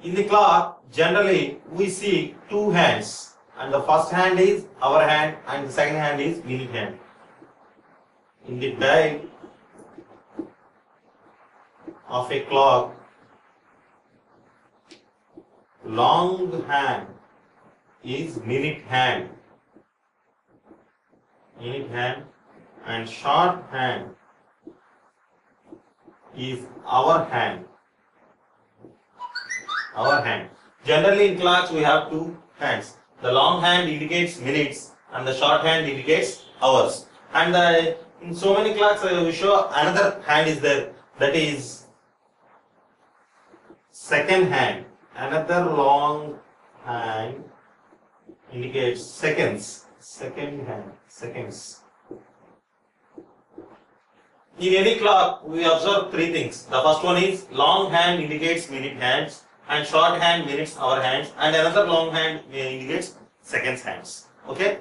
In the clock, generally we see two hands, and the first hand is hour hand, and the second hand is minute hand. In the dial of a clock, long hand is minute hand, minute hand, and short hand is hour hand. Hour hand. Generally in clocks we have two hands. The long hand indicates minutes and the short hand indicates hours. And uh, in so many clocks uh, we show another hand is there that is second hand. Another long hand indicates seconds. Second hand, seconds. In any clock, we observe three things. The first one is long hand indicates minute hands, and short hand minutes hour hands, and another long hand indicates seconds hands. Okay.